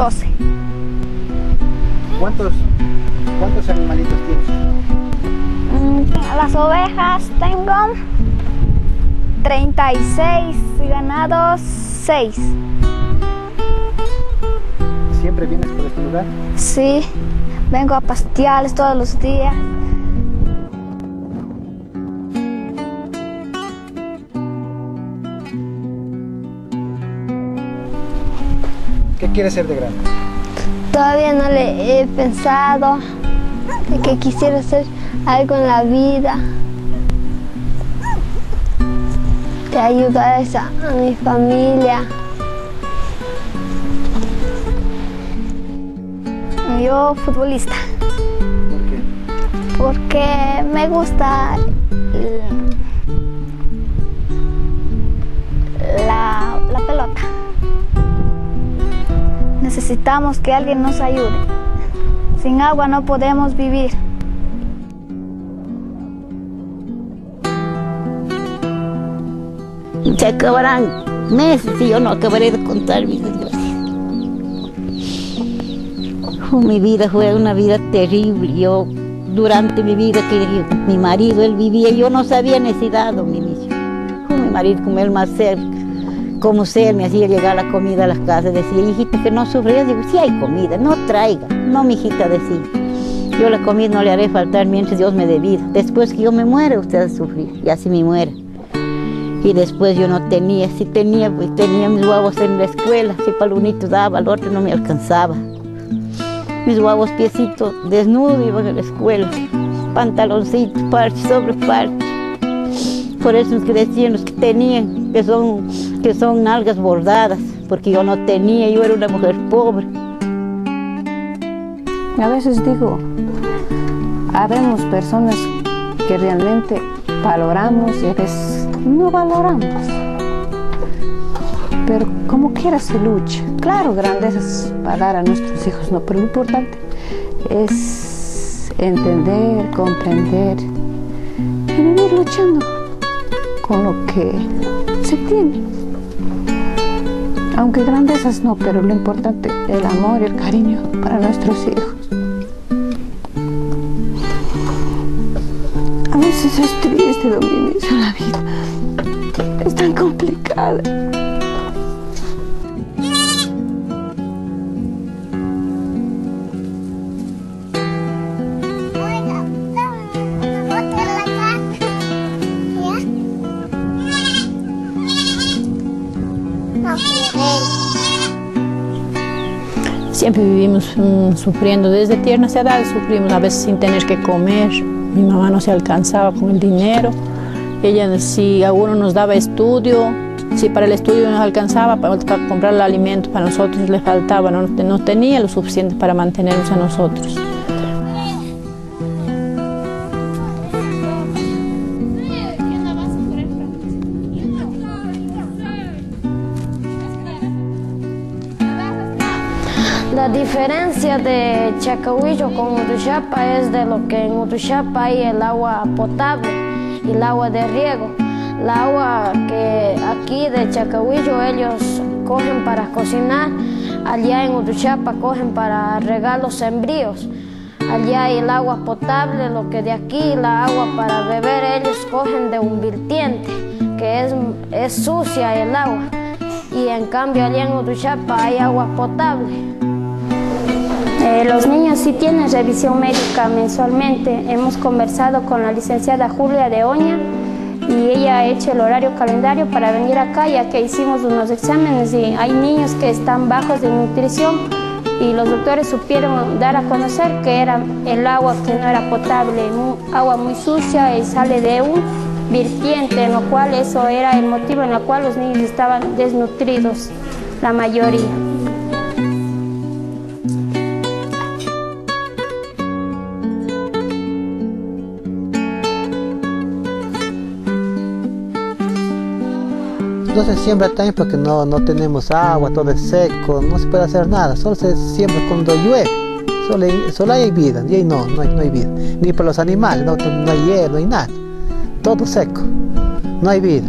12. ¿Cuántos, cuántos animalitos tienes? Mm, las ovejas tengo 36 ganados 6. ¿Siempre vienes por este lugar? Sí, vengo a pastiales todos los días. Quieres ser de grande? Todavía no le he pensado de que quisiera hacer algo en la vida. De ayudar a mi familia. Yo futbolista. ¿Por qué? Porque me gusta la, la pelota. Necesitamos que alguien nos ayude. Sin agua no podemos vivir. Se acabarán meses y yo no acabaré de contar mis desgracias. Oh, mi vida fue una vida terrible. Yo, durante mi vida, que mi marido, él vivía, yo no sabía necesidad mi inicio. Oh, mi marido, como él más cerca, como sea, me hacía llegar la comida a las casas, decía, hijita, que no sufres. Digo, sí hay comida, no traiga. No, mi hijita, decía. Yo la comida no le haré faltar mientras Dios me dé vida. Después que yo me muera, usted va a sufrir, y así me muera. Y después yo no tenía, si tenía, pues tenía mis huevos en la escuela, si para el unito daba, al otro no me alcanzaba. Mis huevos piecitos desnudos iban a la escuela, pantaloncitos, parche sobre parche. Por eso es que decían los que tenían, que son, que son nalgas bordadas, porque yo no tenía, yo era una mujer pobre. A veces digo, habemos personas que realmente valoramos y a veces no valoramos. Pero como quiera se lucha. Claro, grandezas para dar a nuestros hijos no, pero lo importante es entender, comprender y vivir luchando con lo que se tiene. Aunque grandezas no, pero lo importante es el amor y el cariño para nuestros hijos. A veces es triste, Dominicio, la vida. Es tan complicada. Siempre vivimos mm, sufriendo, desde tiernas edades sufrimos, a veces sin tener que comer. Mi mamá no se alcanzaba con el dinero. Ella, si a uno nos daba estudio, si para el estudio nos alcanzaba, para, comprar el alimento para nosotros le faltaba, no, no tenía lo suficiente para mantenernos a nosotros. La diferencia de Chacahuillo con Utuchapa es de lo que en Utuchapa hay el agua potable y el agua de riego. La agua que aquí de Chacahuillo ellos cogen para cocinar, allá en Utuchapa cogen para regar los sembríos. Allá hay el agua potable, lo que de aquí la agua para beber ellos cogen de un virtiente, que es, es sucia el agua. Y en cambio allá en Utuchapa hay agua potable. Eh, los niños sí tienen revisión médica mensualmente. Hemos conversado con la licenciada Julia de Oña y ella ha hecho el horario calendario para venir acá ya que hicimos unos exámenes y hay niños que están bajos de nutrición y los doctores supieron dar a conocer que era el agua que no era potable, agua muy sucia y sale de un virtiente, en lo cual eso era el motivo en el cual los niños estaban desnutridos, la mayoría. No se siembra también porque no, no tenemos agua, todo es seco, no se puede hacer nada, solo se siembra cuando llueve, solo, hay- solo hay vida, y ahí no, no hay, no hay vida, ni para los animales, no, no hay hielo, no hay nada, todo seco, no hay vida.